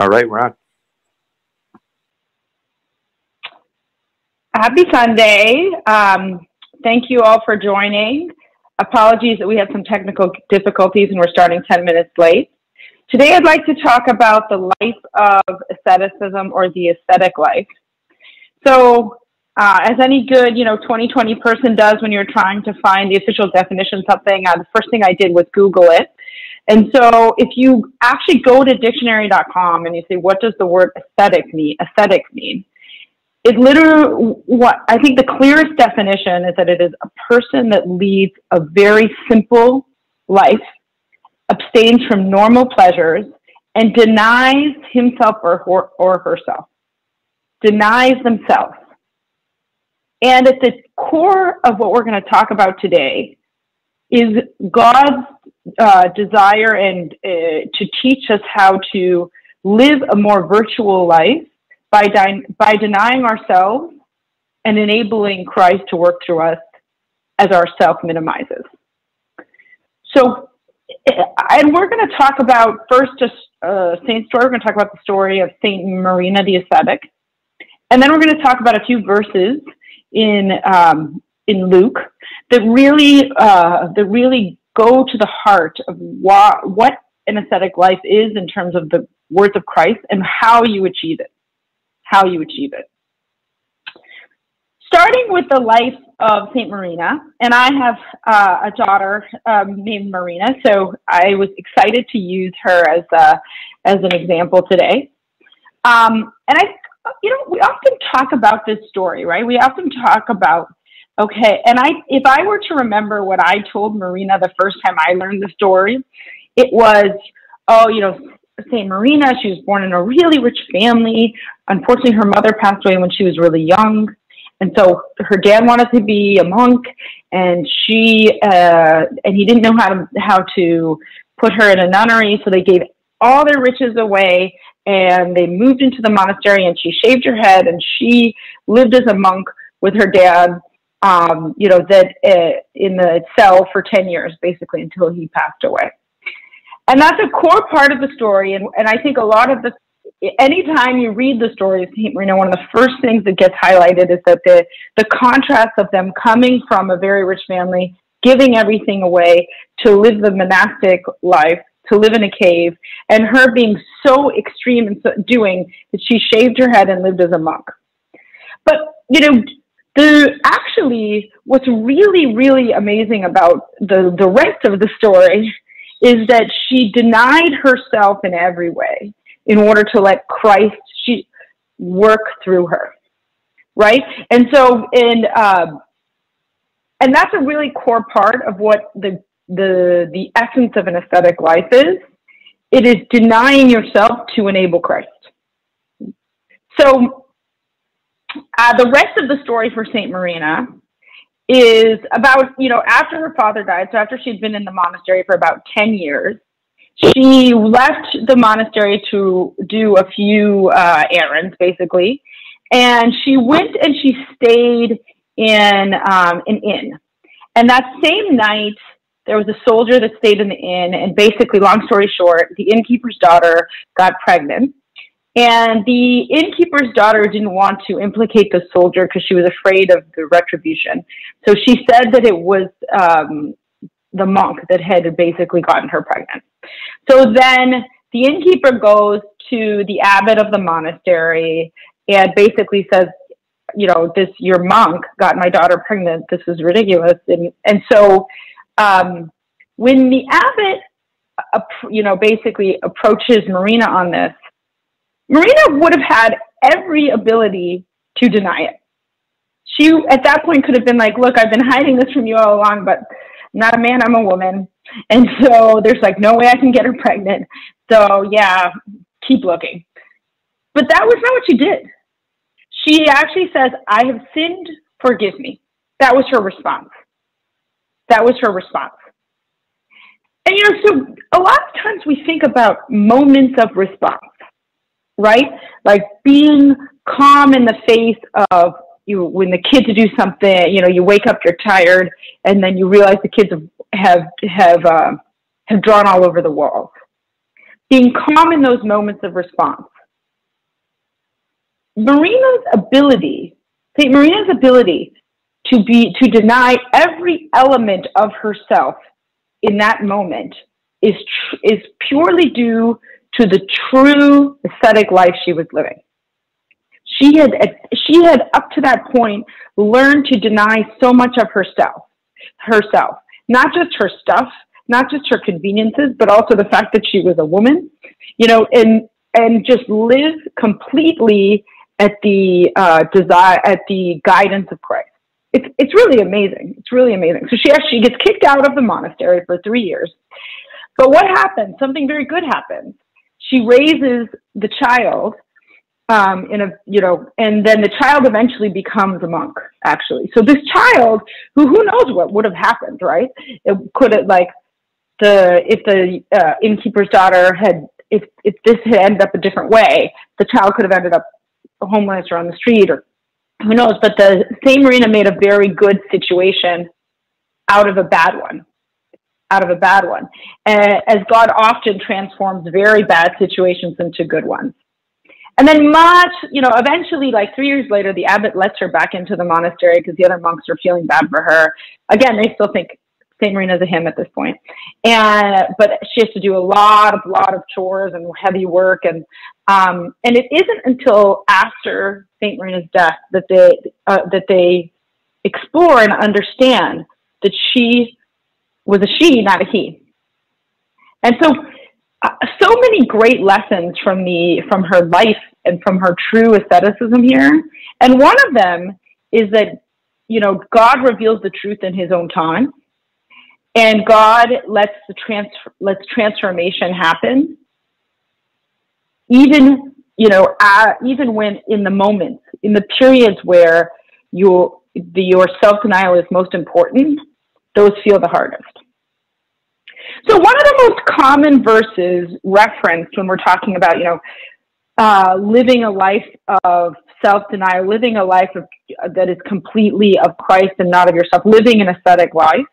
All right, we're on. Happy Sunday. Um, thank you all for joining. Apologies that we had some technical difficulties and we're starting 10 minutes late. Today I'd like to talk about the life of asceticism or the ascetic life. So, uh, as any good, you know, 2020 person does when you're trying to find the official definition of something, uh, the first thing I did was Google it. And so if you actually go to dictionary.com and you say, what does the word ascetic mean, ascetic mean? It literally, what I think the clearest definition is that it is a person that leads a very simple life, abstains from normal pleasures, and denies himself or, or, or herself, denies themselves. And at the core of what we're going to talk about today is God's uh, desire and uh, to teach us how to live a more virtual life by, by denying ourselves and enabling Christ to work through us as our self minimizes. So, and we're going to talk about first a uh, saint story. We're going to talk about the story of Saint Marina the ascetic, and then we're going to talk about a few verses in um, in Luke that really uh, that really go to the heart of what, what an ascetic life is in terms of the words of Christ and how you achieve it. How you achieve it. Starting with the life of Saint Marina, and I have uh, a daughter um, named Marina, so I was excited to use her as a, as an example today. Um, and I, you know, we often talk about this story, right? We often talk about Okay, and I if I were to remember what I told Marina the first time I learned the story, it was, oh, you know, Saint Marina, she was born in a really rich family. Unfortunately, her mother passed away when she was really young. And so her dad wanted to be a monk, and she uh, and he didn't know how to how to put her in a nunnery, so they gave all their riches away, and they moved into the monastery. And she shaved her head, and she lived as a monk with her dad um, you know, that uh, in the cell for 10 years, basically, until he passed away. And that's a core part of the story. And, and I think a lot of the, anytime you read the story of St. Marina, one of the first things that gets highlighted is that the, the contrast of them coming from a very rich family, giving everything away to live the monastic life, to live in a cave, and her being so extreme in doing that she shaved her head and lived as a monk. But, you know, the actually what's really really amazing about the the rest of the story is that she denied herself in every way in order to let Christ she work through her right? And so in um, and that's a really core part of what the the the essence of an ascetic life is. It is denying yourself to enable Christ. So uh, the rest of the story for Saint Marina is about, you know, after her father died, so after she'd been in the monastery for about 10 years, she left the monastery to do a few uh, errands, basically. And she went and she stayed in um, an inn. And that same night, there was a soldier that stayed in the inn. And basically, long story short, the innkeeper's daughter got pregnant. And the innkeeper's daughter didn't want to implicate the soldier because she was afraid of the retribution. So she said that it was um, the monk that had basically gotten her pregnant. So then the innkeeper goes to the abbot of the monastery and basically says, you know, this your monk got my daughter pregnant. This is ridiculous. And and so um, when the abbot, uh, you know, basically approaches Marina on this, Marina would have had every ability to deny it. She, at that point, could have been like, Look, I've been hiding this from you all along, but I'm not a man, I'm a woman. And so there's like no way I can get her pregnant. So, yeah, keep looking. But that was not what she did. She actually says, I have sinned, forgive me. That was her response. That was her response. And you know, so a lot of times we think about moments of response right? Like being calm in the face of you when the kids do something, you know, you wake up, you're tired, and then you realize the kids have have have, uh, have drawn all over the walls. being calm in those moments of response. Marina's ability, St. Marina's ability to be to deny every element of herself in that moment is tr- is purely due to the true ascetic life she was living. She had she had up to that point learned to deny so much of herself, herself, not just her stuff, not just her conveniences, but also the fact that she was a woman, you know, and and just live completely at the uh, desire at the guidance of Christ. It's it's really amazing. It's really amazing. So she actually gets kicked out of the monastery for three years. But what happens? Something very good happens. She raises the child um, in a you know, and then the child eventually becomes a monk. Actually, so this child, who who knows what would have happened, right? It could have like the if the uh, innkeeper's daughter had if if this had ended up a different way, the child could have ended up homeless or on the street or who knows. But the same Marina made a very good situation out of a bad one, out of a bad one, uh, as God often transforms very bad situations into good ones. And then much, you know, eventually, like three years later, the abbot lets her back into the monastery because the other monks are feeling bad for her. Again, they still think Saint Marina's a him at this point, and but she has to do a lot of lot of chores and heavy work, and um, and it isn't until after Saint Marina's death that they uh, that they explore and understand that she was a she, not a he, and so uh, so many great lessons from the from her life and from her true asceticism here, and one of them is that you know God reveals the truth in His own time and God lets the trans lets transformation happen, even you know, uh, even when in the moments, in the periods where your the, your self denial is most important, those feel the hardest. So one of the most common verses referenced when we're talking about you know uh, living a life of self denial, living a life of, that is completely of Christ and not of yourself, living an ascetic life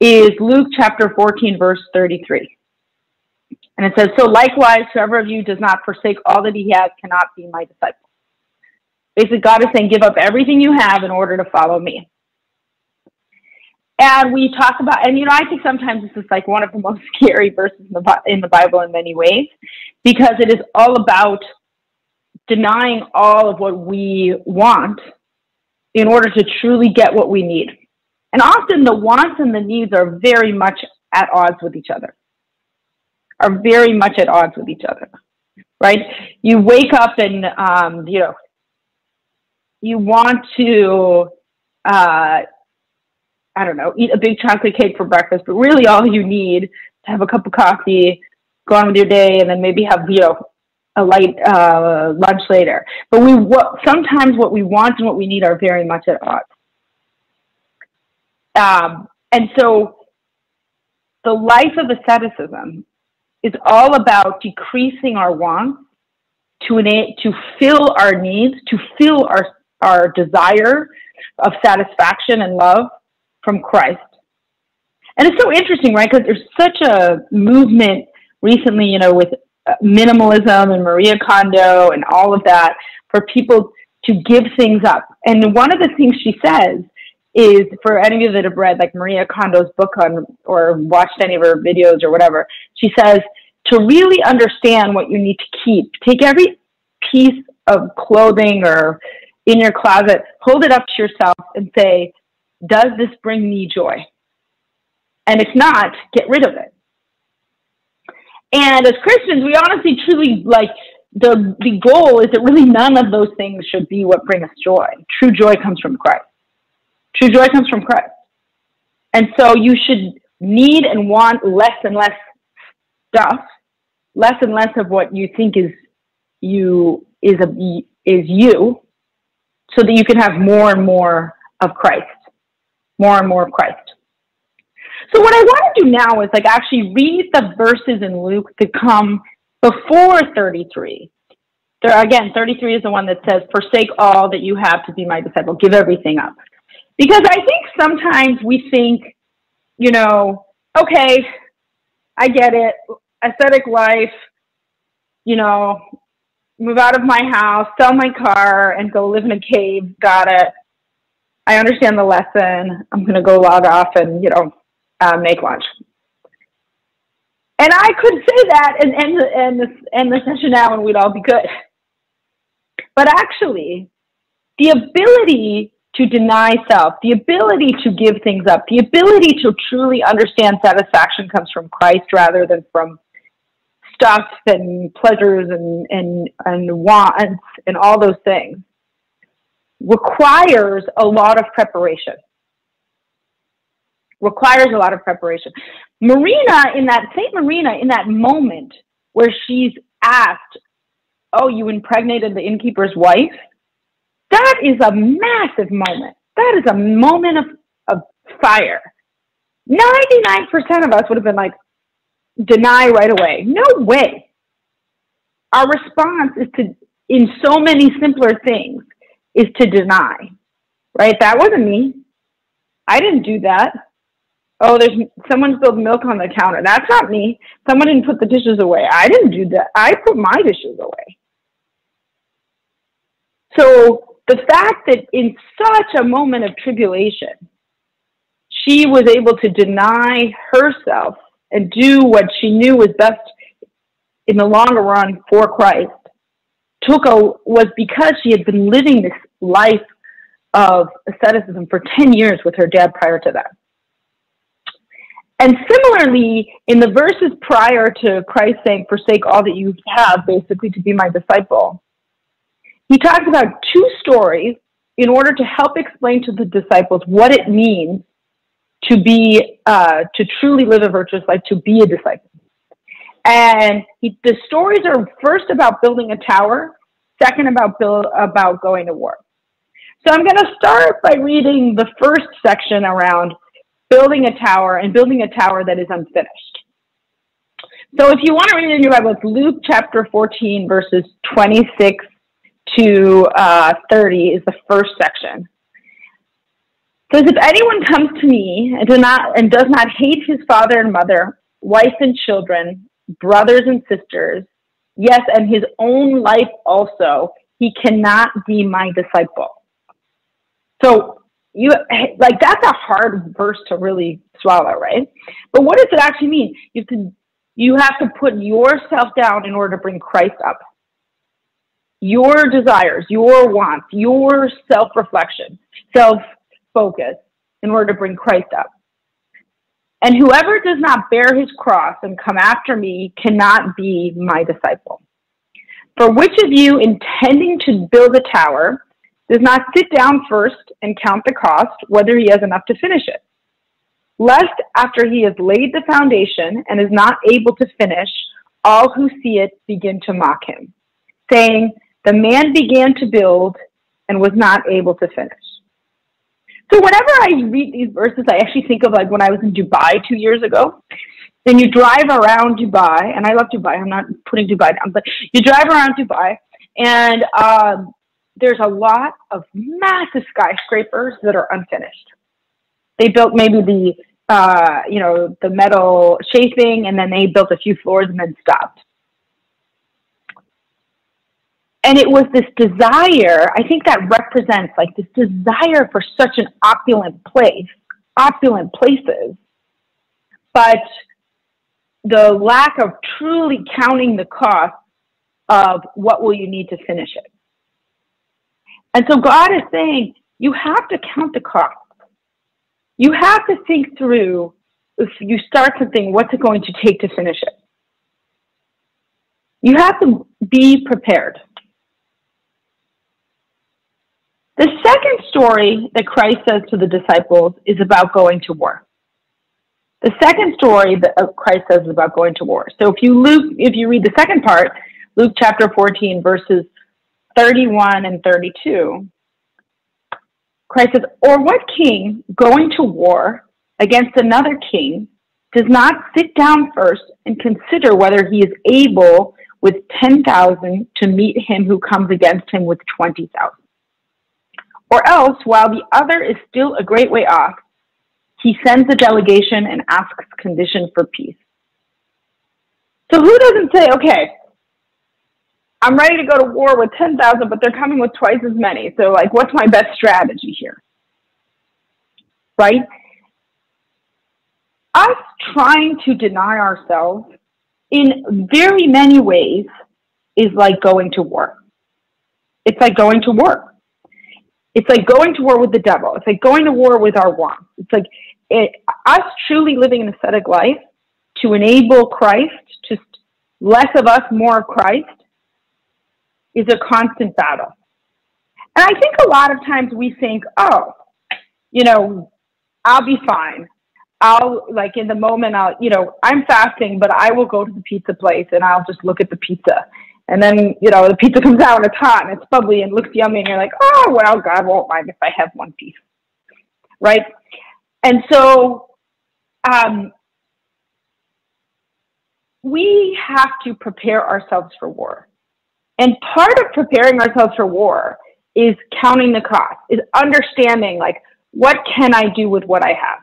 is Luke chapter 14, verse 33. And it says, So likewise, whoever of you does not forsake all that he has cannot be my disciple. Basically, God is saying, Give up everything you have in order to follow me. And we talk about, and you know, I think sometimes this is like one of the most scary verses in the, in the Bible in many ways, because it is all about denying all of what we want in order to truly get what we need. And often the wants and the needs are very much at odds with each other, are very much at odds with each other, right? You wake up and, um, you know, you want to, uh, I don't know, eat a big chocolate cake for breakfast, but really all you need to have a cup of coffee, go on with your day, and then maybe have, you know, a light uh, lunch later. But we what, sometimes what we want and what we need are very much at odds. Um, and so the life of asceticism is all about decreasing our wants to, to fill our needs, to fill our, our desire of satisfaction and love from Christ. And it's so interesting, right? Because there's such a movement recently, you know, with uh, minimalism and Maria Kondo and all of that for people to give things up. And one of the things she says is for any of you that have read like Maria Kondo's book on or watched any of her videos or whatever, she says to really understand what you need to keep, take every piece of clothing or in your closet, hold it up to yourself and say, does this bring me joy? And if not, get rid of it. And as Christians, we honestly truly like the the goal is that really none of those things should be what bring us joy. True joy comes from Christ. True joy comes from Christ. And so you should need and want less and less stuff, less and less of what you think is you is a is you, so that you can have more and more of Christ, more and more of Christ. So what I want to do now is like actually read the verses in Luke that come before 33. There again, 33 is the one that says, "Forsake all that you have to be my disciple. Give everything up." Because I think sometimes we think, you know, okay, I get it, ascetic life, you know, move out of my house, sell my car, and go live in a cave. Got it. I understand the lesson. I'm going to go log off and, you know, uh, make lunch. And I could say that and end the, end, the, end the session now and we'd all be good. But actually, the ability to deny self, the ability to give things up, the ability to truly understand satisfaction comes from Christ rather than from stuff and pleasures and, and, and wants and all those things requires a lot of preparation. Requires a lot of preparation. Marina, in that, St. Marina, in that moment where she's asked, Oh, you impregnated the innkeeper's wife? That is a massive moment. That is a moment of, of fire. 99% of us would have been like, deny right away. No way. Our response is to, in so many simpler things, is to deny, right? That wasn't me. I didn't do that. Oh, there's someone spilled milk on the counter. That's not me. Someone didn't put the dishes away. I didn't do that. I put my dishes away. So the fact that in such a moment of tribulation, she was able to deny herself and do what she knew was best in the longer run for Christ took was because she had been living this life of asceticism for 10 years with her dad prior to that. And similarly, in the verses prior to Christ saying, Forsake all that you have, basically, to be my disciple, he talks about two stories in order to help explain to the disciples what it means to be, uh, to truly live a virtuous life, to be a disciple. And he, the stories are first about building a tower, second about build, about going to war. So I'm going to start by reading the first section around building a tower and building a tower that is unfinished. So if you want to read in your Bible, it's Luke chapter 14, verses 26 to uh, 30 is the first section. It says, if anyone comes to me and, do not, and does not hate his father and mother, wife and children, brothers and sisters, yes, and his own life also, he cannot be my disciple. So you like that's a hard verse to really swallow, right? But what does it actually mean? You have to you have to put yourself down in order to bring Christ up. Your desires, your wants, your self-reflection, self-focus in order to bring Christ up. And whoever does not bear his cross and come after me cannot be my disciple. For which of you intending to build a tower does not sit down first and count the cost, whether he has enough to finish it? Lest after he has laid the foundation and is not able to finish, all who see it begin to mock him, saying, The man began to build and was not able to finish. So whenever I read these verses, I actually think of like when I was in Dubai two years ago. Then you drive around Dubai, and I love Dubai. I'm not putting Dubai down, but you drive around Dubai, and um, there's a lot of massive skyscrapers that are unfinished. They built maybe the uh, you know the metal shaping, and then they built a few floors and then stopped and it was this desire i think that represents like this desire for such an opulent place opulent places. But the lack of truly counting the cost of what will you need to finish it. And so god is saying you have to count the cost. You have to think through if you start something what's it going to take to finish it. You have to be prepared the second story that Christ says to the disciples is about going to war. The second story that uh, Christ says is about going to war. So if you Luke, if you read the second part, Luke chapter 14, verses 31 and 32, Christ says, Or what king going to war against another king does not sit down first and consider whether he is able with 10,000 to meet him who comes against him with 20,000? Or else, while the other is still a great way off, he sends a delegation and asks condition for peace. So who doesn't say, okay, I'm ready to go to war with 10,000, but they're coming with twice as many. So, like, what's my best strategy here? Right? Us trying to deny ourselves in very many ways is like going to war. It's like going to war. It's like going to war with the devil. It's like going to war with our wants. It's like it, us truly living an ascetic life to enable Christ, just less of us, more of Christ, is a constant battle. And I think a lot of times we think, oh, you know, I'll be fine. I'll like in the moment I'll you know I'm fasting, but I will go to the pizza place and I'll just look at the pizza, and then you know the pizza comes out and it's hot and it's bubbly and looks yummy, and you're like, oh well, God won't mind if I have one piece, right? And so, um, we have to prepare ourselves for war, and part of preparing ourselves for war is counting the cost, is understanding like what can I do with what I have?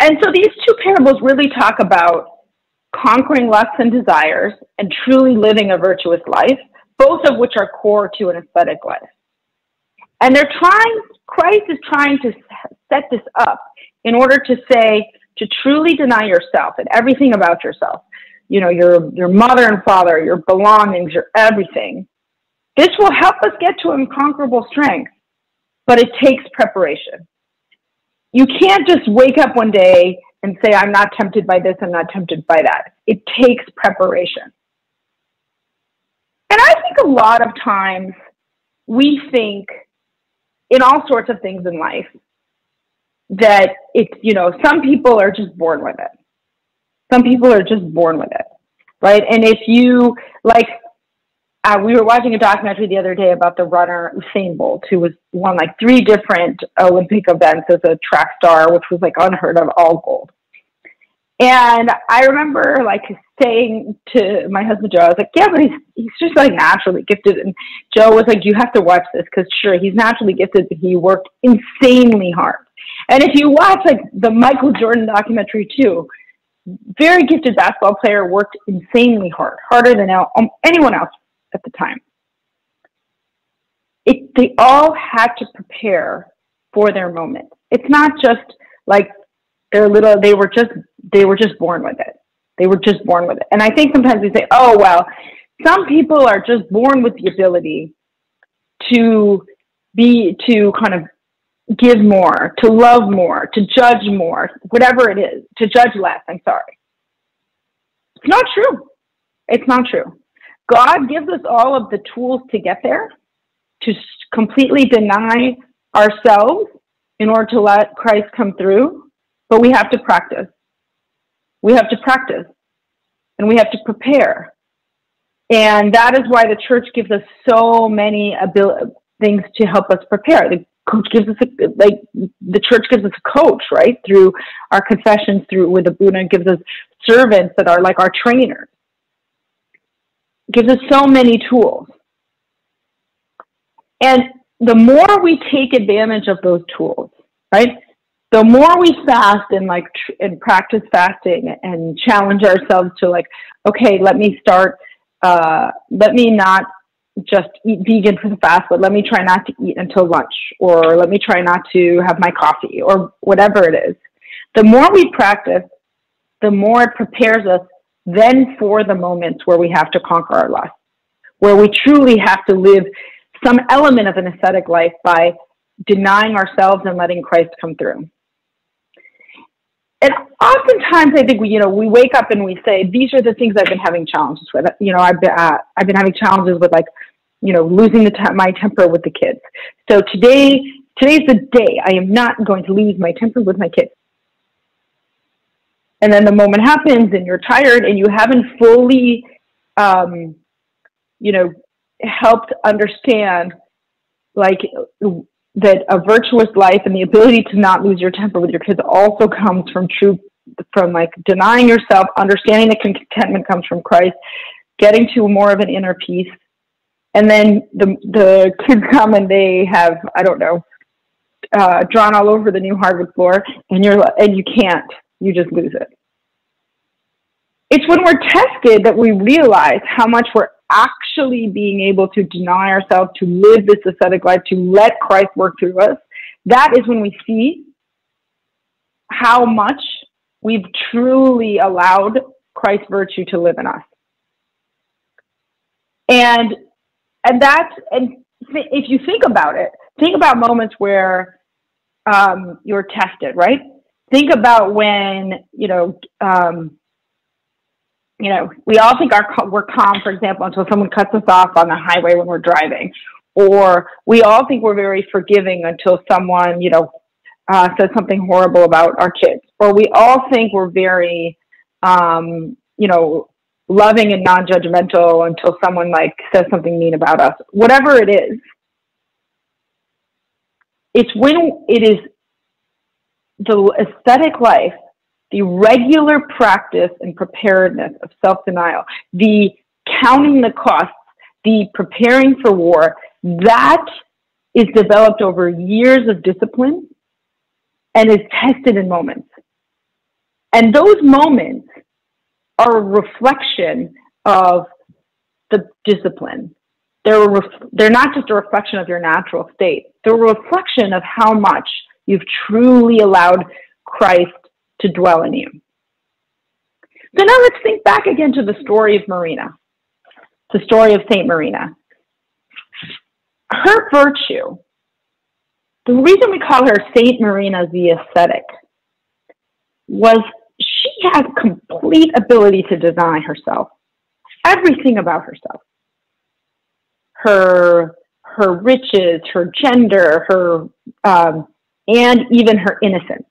And so these two parables really talk about conquering lusts and desires and truly living a virtuous life, both of which are core to an ascetic life. And they're trying, Christ is trying to set this up in order to say, to truly deny yourself and everything about yourself, you know, your, your mother and father, your belongings, your everything. This will help us get to unconquerable strength, but it takes preparation you can't just wake up one day and say, I'm not tempted by this, I'm not tempted by that. It takes preparation. And I think a lot of times we think in all sorts of things in life that it's, you know, some people are just born with it. Some people are just born with it, right? And if you, like, uh, we were watching a documentary the other day about the runner Usain Bolt, who was won like three different Olympic events as a track star, which was like unheard of, all gold. And I remember like saying to my husband Joe, I was like, "Yeah, but he's he's just like naturally gifted." And Joe was like, "You have to watch this because sure, he's naturally gifted, but he worked insanely hard." And if you watch like the Michael Jordan documentary too, very gifted basketball player worked insanely hard, harder than anyone else at the time. It, they all had to prepare for their moment. It's not just like they're little, they were just, they were just born with it. They were just born with it. And I think sometimes we say, oh, well, some people are just born with the ability to be, to kind of give more, to love more, to judge more, whatever it is, to judge less. I'm sorry. It's not true. It's not true. God gives us all of the tools to get there, to completely deny ourselves in order to let Christ come through, but we have to practice. We have to practice and we have to prepare. And that is why the church gives us so many abil- things to help us prepare. The coach gives us a, like the church gives us a coach, right? Through our confessions, through with the Buddha gives us servants that are like our trainers gives us so many tools. And the more we take advantage of those tools, right? The more we fast and like tr- and practice fasting and challenge ourselves to like, okay, let me start. Uh, let me not just eat vegan for the fast, but let me try not to eat until lunch, or let me try not to have my coffee, or whatever it is. The more we practice, the more it prepares us then for the moments where we have to conquer our lust, where we truly have to live some element of an ascetic life by denying ourselves and letting Christ come through. And oftentimes, I think we, you know, we wake up and we say, "These are the things I've been having challenges with." You know, I've been, uh, I've been having challenges with like, you know, losing the te- my temper with the kids. So today, today's the day I am not going to lose my temper with my kids and then the moment happens and you're tired and you haven't fully um, you know helped understand like that a virtuous life and the ability to not lose your temper with your kids also comes from true from like denying yourself understanding that contentment comes from christ getting to more of an inner peace. And then the the kids come and they have i don't know uh, drawn all over the new hardwood floor and you're and you can't you just lose it. It's when we're tested that we realize how much we're actually being able to deny ourselves, to live this ascetic life, to let Christ work through us. That is when we see how much we've truly allowed Christ's virtue to live in us. And and that's and if you think about it, think about moments where um, you're tested, right? Think about when you know, um, you know, we all think our we're calm, for example, until someone cuts us off on the highway when we're driving, or we all think we're very forgiving until someone, you know, uh, says something horrible about our kids, or we all think we're very, um, you know, loving and non-judgmental until someone like says something mean about us. Whatever it is, it's when it is the ascetic life, the regular practice and preparedness of self-denial, the counting the costs, the preparing for war, that is developed over years of discipline and is tested in moments. And those moments are a reflection of the discipline. They're, ref- they're not just a reflection of your natural state, they're a reflection of how much you've truly allowed Christ to dwell in you. So now let's think back again to the story of Marina, the story of Saint Marina. Her virtue, the reason we call her Saint Marina the ascetic, was she had complete ability to deny herself, everything about herself. Her her riches, her gender, her um, and even her innocence.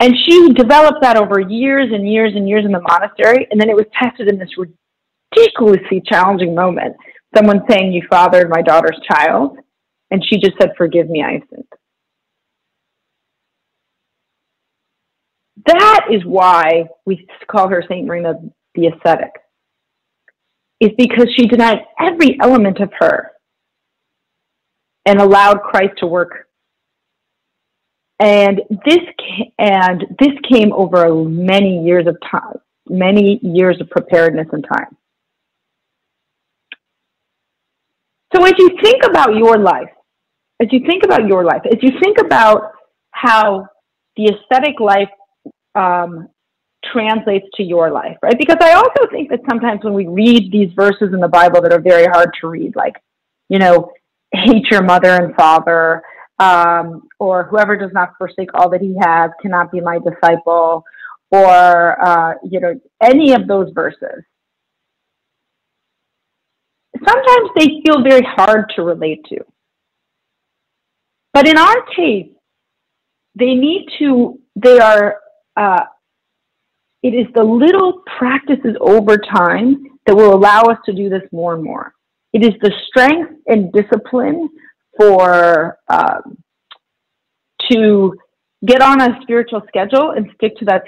And she developed that over years and years and years in the monastery, and then it was tested in this ridiculously challenging moment. Someone saying, You fathered my daughter's child. And she just said, Forgive me, I sinned. That is why we call her Saint Marina the ascetic, is because she denied every element of her and allowed Christ to work. And this and this came over many years of time, many years of preparedness and time. So as you think about your life, as you think about your life, as you think about how the ascetic life um, translates to your life, right? Because I also think that sometimes when we read these verses in the Bible that are very hard to read, like, you know, hate your mother and father, um, or whoever does not forsake all that he has cannot be my disciple, or, uh, you know, any of those verses. Sometimes they feel very hard to relate to. But in our case, they need to, they are uh, it is the little practices over time that will allow us to do this more and more. It is the strength and discipline for um, to get on a spiritual schedule and stick to that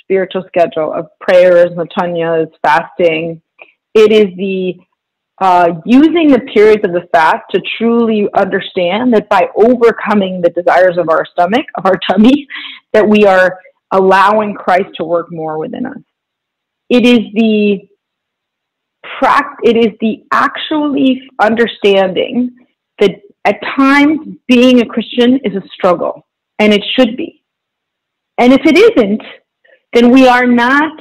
spiritual schedule of prayers, matanyas, fasting. It is the uh, using the periods of the fast to truly understand that by overcoming the desires of our stomach, of our tummy, that we are allowing Christ to work more within us. It is the it is the actually understanding that at times being a Christian is a struggle, and it should be. And if it isn't, then we are not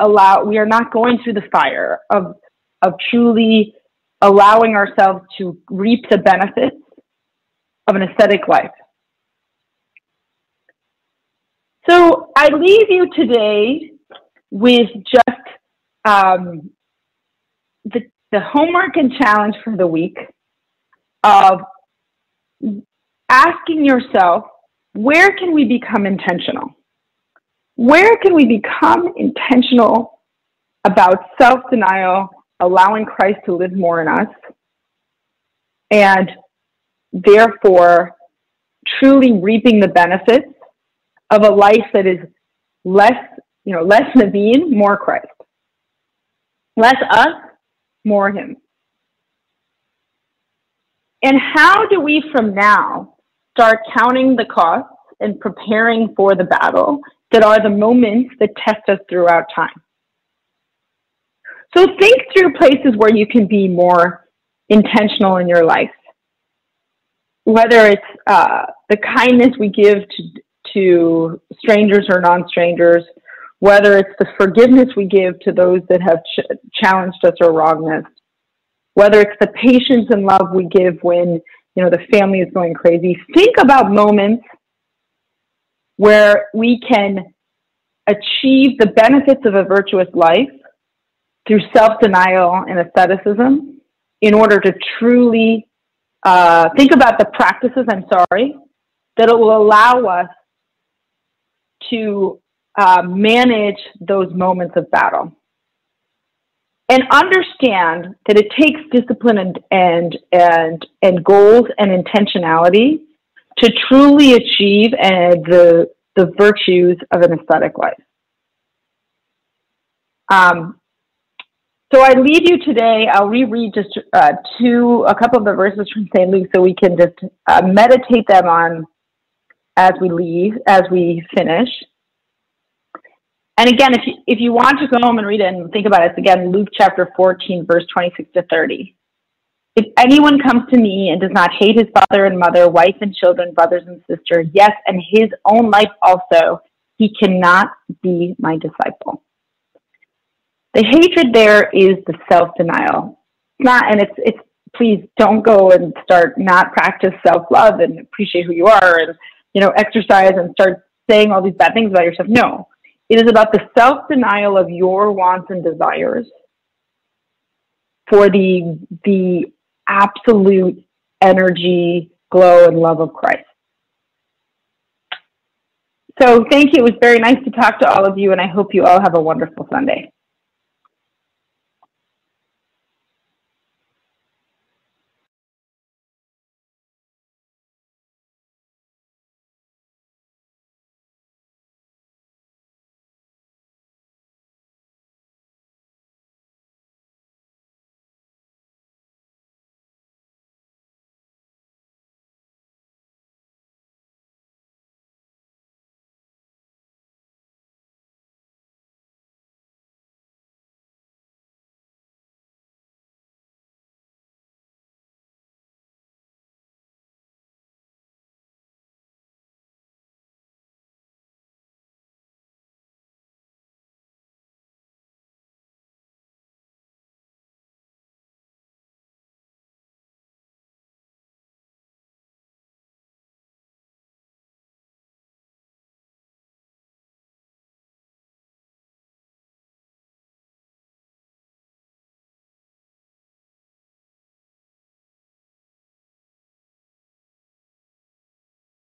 allow we are not going through the fire of of truly allowing ourselves to reap the benefits of an ascetic life. So I leave you today with just um, the, the homework and challenge for the week of asking yourself, where can we become intentional? Where can we become intentional about self denial, allowing Christ to live more in us, and therefore truly reaping the benefits of a life that is less, you know, less Naveen, more Christ. Less us, more Him. And how do we from now start counting the costs and preparing for the battle that are the moments that test us throughout time. So think through places where you can be more intentional in your life. Whether it's uh, the kindness we give to, to strangers or non strangers, whether it's the forgiveness we give to those that have ch- challenged us or wronged us, whether it's the patience and love we give when you know the family is going crazy. Think about moments where we can achieve the benefits of a virtuous life through self-denial and asceticism in order to truly uh, think about the practices. I'm sorry that it will allow us to uh, manage those moments of battle and understand that it takes discipline and and and, and goals and intentionality to truly achieve uh, the the virtues of an ascetic life. Um, so I leave you today. I'll reread just uh, two, a couple of the verses from St. Luke, so we can just uh, meditate them on as we leave, as we finish. And again, if you, if you want to go home and read it and think about it, it's again Luke chapter 14, verse 26 to 30. If anyone comes to me and does not hate his father and mother, wife and children, brothers and sisters, yes, and his own life also, he cannot be my disciple. The hatred there is the self denial. Not, and it's, it's, please don't go and start not practice self love and appreciate who you are and, you know, exercise and start saying all these bad things about yourself. No, it is about the self denial of your wants and desires for the, the absolute energy, glow, and love of Christ. So thank you. It was very nice to talk to all of you, and I hope you all have a wonderful Sunday.